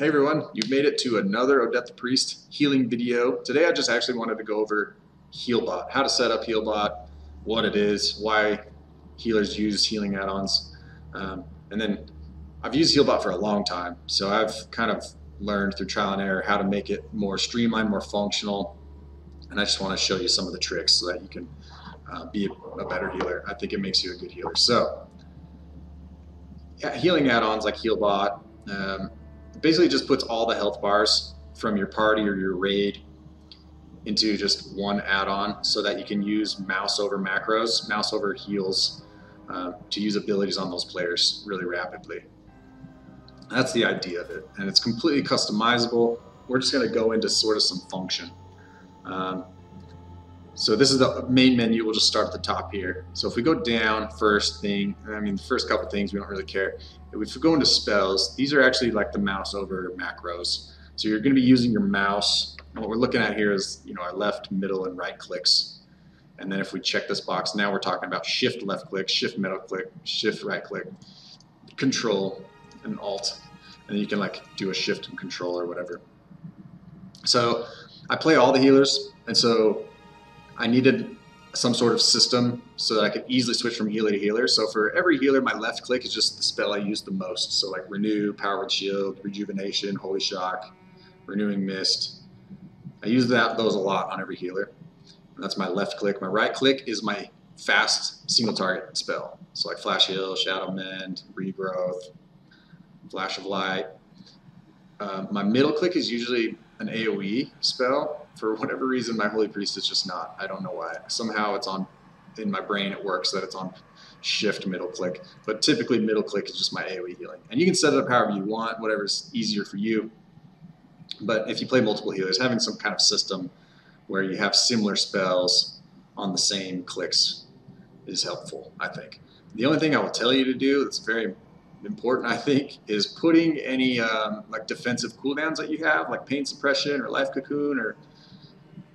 Hey everyone, you've made it to another Odett the Priest healing video. Today I just actually wanted to go over HealBot, how to set up HealBot, what it is, why healers use healing add-ons, um, and then I've used HealBot for a long time, so I've kind of learned through trial and error how to make it more streamlined, more functional, and I just want to show you some of the tricks so that you can uh, be a better healer. I think it makes you a good healer. So, yeah, healing add-ons like HealBot, um, basically just puts all the health bars from your party or your raid into just one add-on so that you can use mouse over macros, mouse over heals uh, to use abilities on those players really rapidly. That's the idea of it, and it's completely customizable. We're just going to go into sort of some function. Um, so this is the main menu. We'll just start at the top here. So if we go down first thing, I mean the first couple things we don't really care. If we go into spells, these are actually like the mouse over macros. So you're going to be using your mouse. And what we're looking at here is you know our left, middle, and right clicks. And then if we check this box, now we're talking about shift left click, shift middle click, shift right click, control, and alt. And you can like do a shift and control or whatever. So I play all the healers, and so I needed some sort of system so that I could easily switch from healer to healer. So for every healer, my left click is just the spell I use the most. So like Renew, Power Word Shield, Rejuvenation, Holy Shock, Renewing Mist. I use that those a lot on every healer. And that's my left click. My right click is my fast single target spell. So like Flash Heal, Shadow Mend, Regrowth, Flash of Light. Uh, my middle click is usually an AoE spell. For whatever reason, my Holy Priest is just not. I don't know why. Somehow it's on, in my brain it works that it's on shift middle click. But typically middle click is just my AoE healing. And you can set it up however you want, whatever's easier for you. But if you play multiple healers, having some kind of system where you have similar spells on the same clicks is helpful, I think. The only thing I will tell you to do that's very important, I think, is putting any um, like defensive cooldowns that you have, like pain suppression or life cocoon or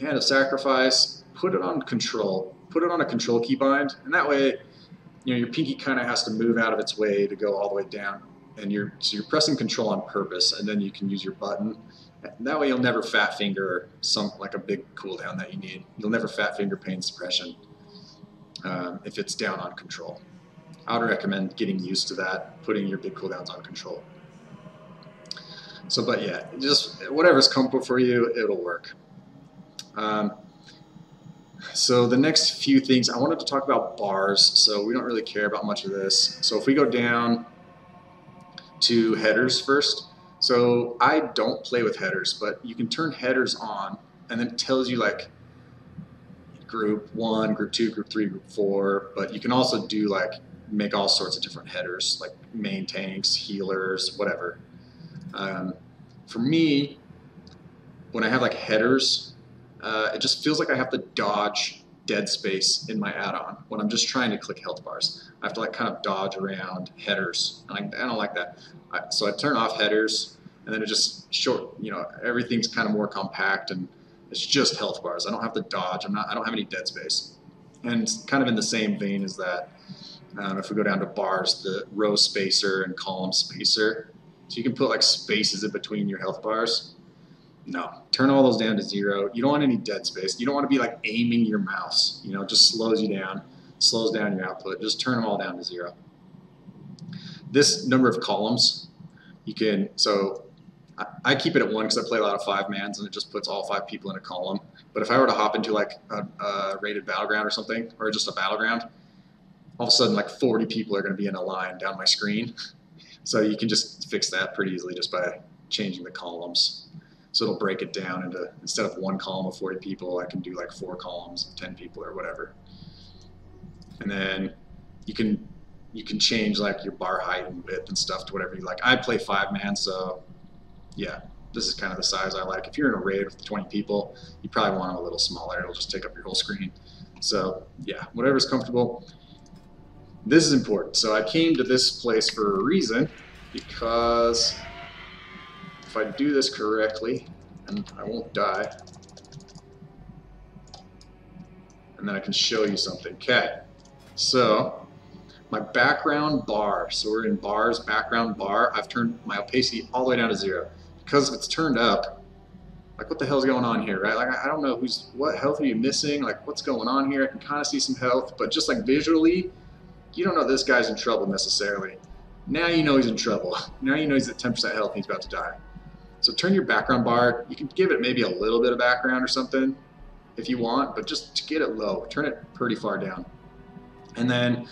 hand of sacrifice. Put it on control. Put it on a control keybind, and that way, you know, your pinky kind of has to move out of its way to go all the way down, and you're so you're pressing control on purpose, and then you can use your button. That way, you'll never fat finger some like a big cooldown that you need. You'll never fat finger pain suppression um, if it's down on control. I would recommend getting used to that, putting your big cooldowns on control. So, but yeah, just whatever's comfortable for you, it'll work. Um, so the next few things, I wanted to talk about bars, so we don't really care about much of this. So if we go down to headers first, so I don't play with headers, but you can turn headers on, and then it tells you like group one, group two, group three, group four, but you can also do like make all sorts of different headers, like main tanks, healers, whatever. Um, for me, when I have like headers, uh, it just feels like I have to dodge dead space in my add-on when I'm just trying to click health bars. I have to like kind of dodge around headers, and I, I don't like that. I, so I turn off headers, and then it just short, you know, everything's kind of more compact and it's just health bars. I don't have to dodge. I'm not. I don't have any dead space. And kind of in the same vein as that, um, if we go down to bars, the row spacer and column spacer. So you can put like spaces in between your health bars. No, turn all those down to zero. You don't want any dead space. You don't want to be like aiming your mouse. You know, it just slows you down, slows down your output. Just turn them all down to zero. This number of columns, you can, so I, I keep it at one because I play a lot of five mans and it just puts all five people in a column. But if I were to hop into like a, a rated battleground or something, or just a battleground, all of a sudden like 40 people are going to be in a line down my screen. So you can just fix that pretty easily just by changing the columns. So it'll break it down into, instead of one column of 40 people, I can do like four columns of 10 people or whatever. And then you can you can change like your bar height and width and stuff to whatever you like. I play five man, so yeah, this is kind of the size I like. If you're in a raid with 20 people, you probably want them a little smaller. It'll just take up your whole screen. So yeah, whatever's comfortable. This is important. So I came to this place for a reason because if I do this correctly, and I won't die, and then I can show you something. Okay, so my background bar, so we're in bars, background bar, I've turned my opacity all the way down to zero. because it's turned up, like what the hell's going on here, right? Like I don't know who's what health are you missing, like what's going on here. I can kind of see some health, but just like visually, you don't know this guy's in trouble necessarily. Now you know he's in trouble. Now you know he's at 10% health and he's about to die. So turn your background bar. You can give it maybe a little bit of background or something if you want, but just get it low, turn it pretty far down. And then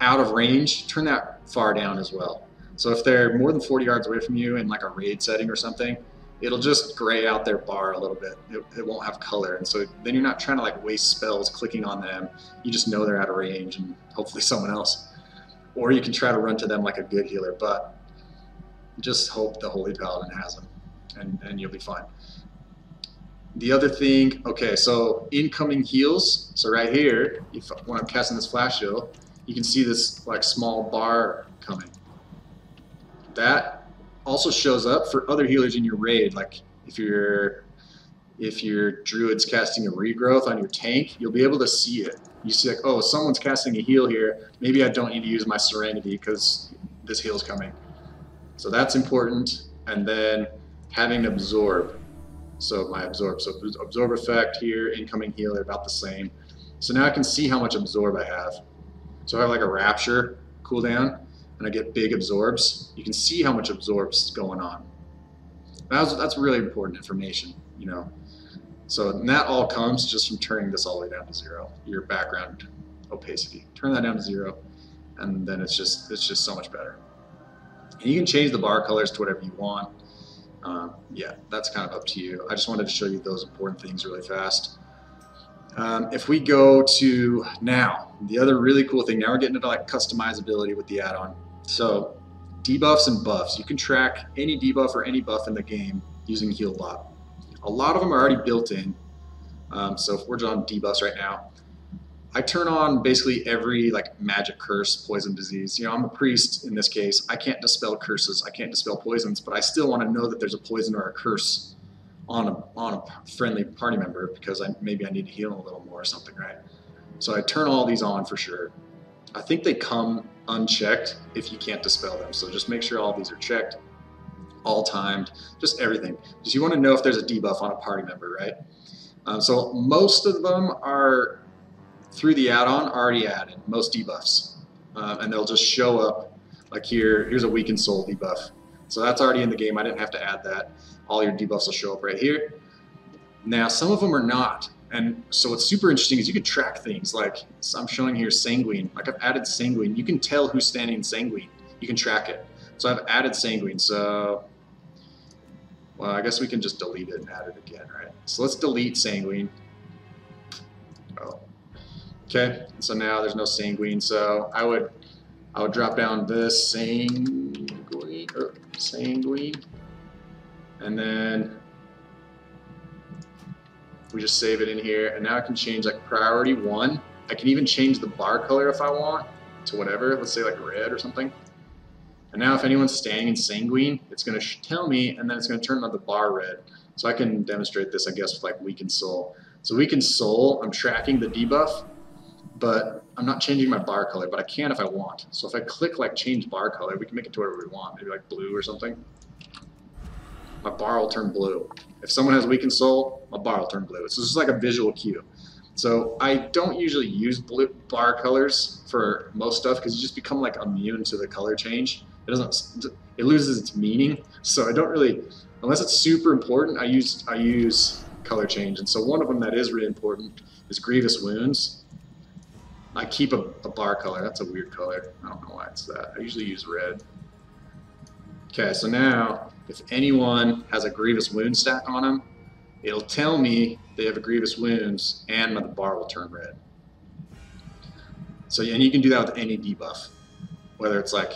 out of range, turn that far down as well. So if they're more than 40 yards away from you in like a raid setting or something, it'll just gray out their bar a little bit. It, it, won't have color. And so then you're not trying to like waste spells clicking on them. You just know they're out of range and hopefully someone else. Or you can try to run to them like a good healer, but just hope the Holy Paladin has them and, and you'll be fine. The other thing, okay, so incoming heals. So right here, if when I'm casting this flash heal, you can see this like small bar coming. That also shows up for other healers in your raid. Like if you're if your druid's casting a regrowth on your tank, you'll be able to see it. You see like, oh, someone's casting a heal here. Maybe I don't need to use my serenity because this heal's coming. So that's important. And then having absorb. So my absorb, so absorb effect here, incoming heal, they're about the same. So now I can see how much absorb I have. So I have like a rapture cooldown, and I get big absorbs. You can see how much absorbs going on. That's, that's really important information, you know. So that all comes just from turning this all the way down to zero, your background opacity. Turn that down to zero, and then it's just it's just so much better. And you can change the bar colors to whatever you want. Um, yeah, that's kind of up to you. I just wanted to show you those important things really fast. Um, if we go to now, the other really cool thing, now we're getting into like customizability with the add-on. So debuffs and buffs. You can track any debuff or any buff in the game using HealBot. A lot of them are already built in. Um, so if we're on debuffs right now, I turn on basically every like magic curse, poison disease. You know, I'm a priest in this case. I can't dispel curses. I can't dispel poisons, but I still want to know that there's a poison or a curse on a on a friendly party member because I maybe I need to heal a little more or something, right? So I turn all these on for sure. I think they come unchecked if you can't dispel them. So just make sure all these are checked, all timed, just everything. Just you want to know if there's a debuff on a party member, right? Um, so most of them are through the add-on already added, most debuffs. Um, and they'll just show up, like here, here's a weakened soul debuff. So that's already in the game, I didn't have to add that. All your debuffs will show up right here. Now, some of them are not. And so what's super interesting is you can track things like, so I'm showing here Sanguine. Like I've added Sanguine. You can tell who's standing in Sanguine. You can track it. So I've added Sanguine. So, well, I guess we can just delete it and add it again, right? So let's delete Sanguine. Okay, so now there's no sanguine, so I would I would drop down this sanguine, or sanguine, and then we just save it in here, and now I can change like priority one. I can even change the bar color if I want to whatever, let's say like red or something. And now if anyone's standing in sanguine, it's going to tell me, and then it's going to turn on the bar red. So I can demonstrate this, I guess, with like weakened soul. So weakened soul, I'm tracking the debuff, but I'm not changing my bar color, but I can if I want. So if I click like change bar color, we can make it to whatever we want, maybe like blue or something. My bar will turn blue. If someone has weakened soul, my bar will turn blue. So this is like a visual cue. So I don't usually use blue bar colors for most stuff because you just become like immune to the color change. It doesn't, it loses its meaning. So I don't really, unless it's super important, I use I use color change. And so one of them that is really important is grievous wounds. I keep a, a, bar color. That's a weird color. I don't know why it's that. I usually use red. Okay, so now if anyone has a grievous wound stack on them, it'll tell me they have a grievous wounds and the bar will turn red. So and you can do that with any debuff, whether it's like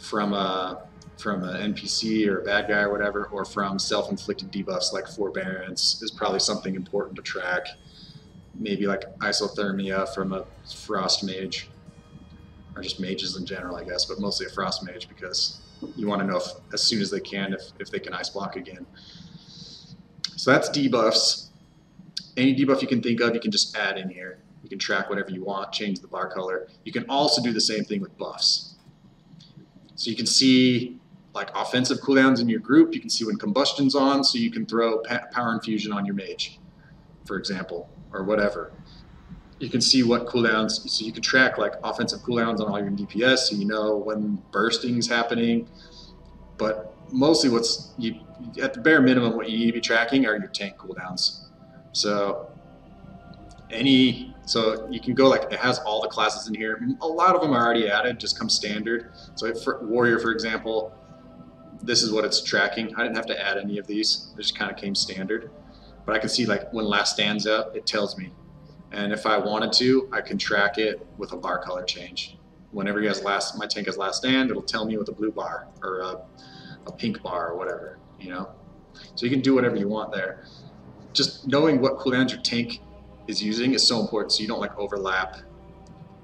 from a from an NPC or a bad guy or whatever, or from self-inflicted debuffs like forbearance is probably something important to track maybe like hypothermia from a frost mage, or just mages in general, I guess, but mostly a frost mage because you want to know if, as soon as they can if, if they can ice block again. So that's debuffs. Any debuff you can think of, you can just add in here. You can track whatever you want, change the bar color. You can also do the same thing with buffs. So you can see like offensive cooldowns in your group. You can see when combustion's on, so you can throw power infusion on your mage, for example, or whatever. You can see what cooldowns, so you can track like offensive cooldowns on all your DPS, so you know when bursting's happening. But mostly, what's you at the bare minimum, what you need to be tracking are your tank cooldowns. So any so you can go like it has all the classes in here. A lot of them are already added, just come standard. So for warrior, for example, this is what it's tracking. I didn't have to add any of these. They just kind of came standard. But I can see like when last stands up, it tells me. And if I wanted to, I can track it with a bar color change. Whenever he has last, my tank has last stand, it'll tell me with a blue bar or a, a pink bar or whatever, you know? So you can do whatever you want there. Just knowing what cooldowns your tank is using is so important so you don't like overlap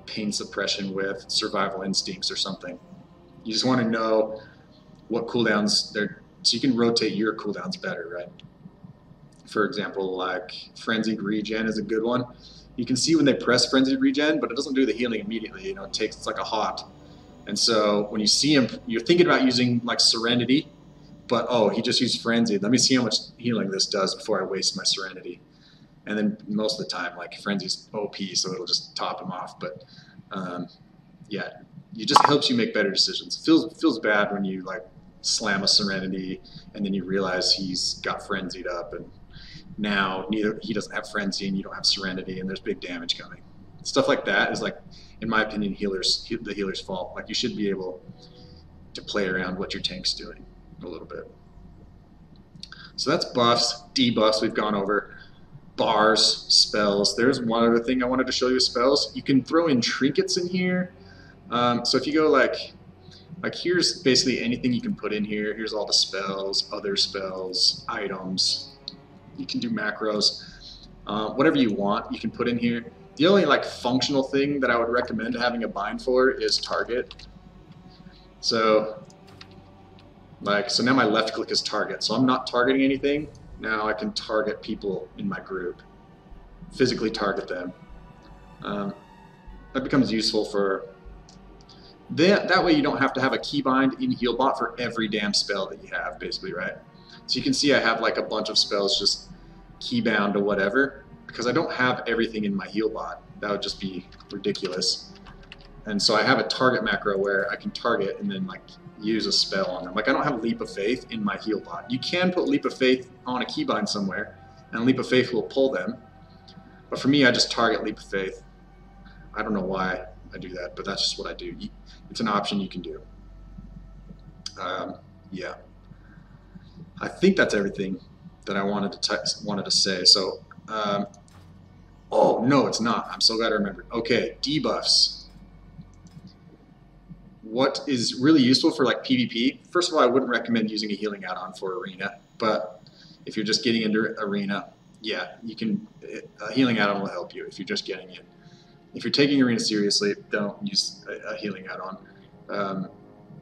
pain suppression with survival instincts or something. You just want to know what cooldowns they're so you can rotate your cooldowns better, right? For example, like frenzied regen is a good one. You can see when they press frenzied regen, but it doesn't do the healing immediately. You know, it takes it's like a hot. And so when you see him, you're thinking about using like Serenity, but oh, he just used frenzied. Let me see how much healing this does before I waste my Serenity. And then most of the time, like frenzy's OP, so it'll just top him off. But um, yeah, it just helps you make better decisions. It feels feels bad when you like slam a Serenity, and then you realize he's got frenzied up, and now neither he doesn't have frenzy, and you don't have Serenity, and there's big damage coming. Stuff like that is like, in my opinion, healers the healer's fault. Like you should be able to play around what your tank's doing a little bit. So that's buffs, debuffs we've gone over. Bars, spells. There's one other thing I wanted to show you spells. You can throw in trinkets in here. Um, so if you go like like here's basically anything you can put in here. Here's all the spells, other spells, items. You can do macros. Uh, whatever you want, you can put in here. The only like functional thing that I would recommend having a bind for is target. So like, so now my left click is target. So I'm not targeting anything. Now I can target people in my group, physically target them. Um, that becomes useful for that, that way you don't have to have a keybind in Healbot for every damn spell that you have, basically, right? So you can see I have like a bunch of spells just keybound to whatever, because I don't have everything in my heal bot. That would just be ridiculous. And so I have a target macro where I can target and then like use a spell on them. Like I don't have Leap of Faith in my heal bot. You can put Leap of Faith on a keybind somewhere, and Leap of Faith will pull them. But for me, I just target Leap of Faith. I don't know why I do that, but that's just what I do. It's an option you can do. Um, yeah. I think that's everything that I wanted to text, wanted to say. So, um, oh no, it's not. I'm so glad I remembered. Okay, debuffs. What is really useful for like PvP? First of all, I wouldn't recommend using a healing add-on for arena, but if you're just getting into arena, yeah, you can. A healing add-on will help you if you're just getting in if you're taking arena seriously, don't use a, a healing add-on. Um,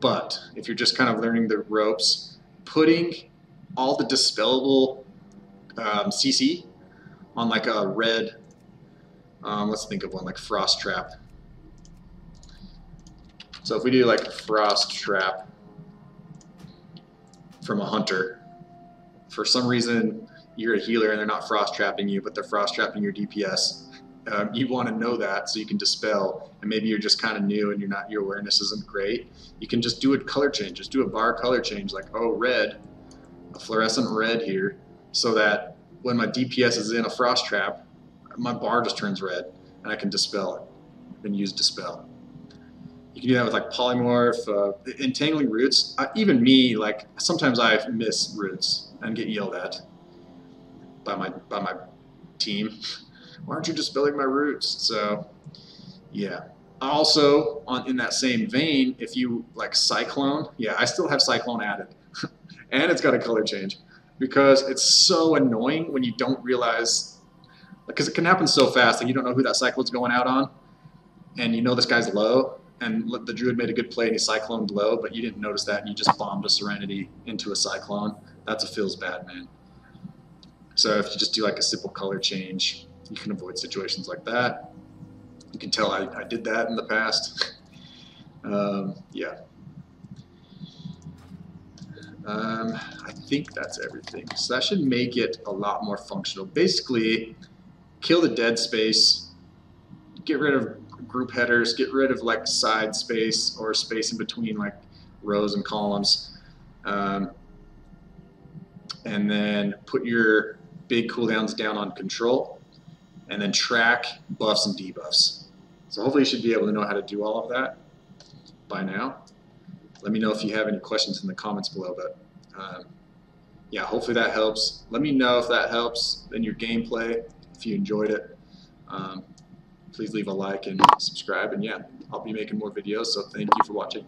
but if you're just kind of learning the ropes, putting all the dispellable um, CC on like a red, um, let's think of one like Frost Trap. So if we do like Frost Trap from a hunter, for some reason you're a healer and they're not frost trapping you, but they're frost trapping your DPS um, you want to know that so you can dispel and maybe you're just kind of new and you're not your awareness isn't great you can just do a color change just do a bar color change like oh red a fluorescent red here so that when my DPS is in a frost trap my bar just turns red and I can dispel it and use dispel you can do that with like polymorph uh, entangling roots uh, even me like sometimes I miss roots and get yelled at by my by my team why aren't you dispelling my roots? So, yeah. Also, on in that same vein, if you like Cyclone, yeah, I still have Cyclone added. And it's got a color change because it's so annoying when you don't realize, because it can happen so fast that you don't know who that Cyclone's going out on, and you know this guy's low, and the Druid made a good play and he Cycloned low, but you didn't notice that and you just bombed a Serenity into a Cyclone. That's a feels bad, man. So if you just do like a simple color change, you can avoid situations like that. You can tell I, I did that in the past. um, yeah. Um, I think that's everything. So that should make it a lot more functional. Basically, kill the dead space, get rid of group headers, get rid of like side space or space in between like rows and columns. Um, and then put your big cooldowns down on control and then track buffs and debuffs. So hopefully you should be able to know how to do all of that by now. Let me know if you have any questions in the comments below, but um, yeah, hopefully that helps. Let me know if that helps in your gameplay, if you enjoyed it. Um, please leave a like and subscribe, and yeah, I'll be making more videos, so thank you for watching.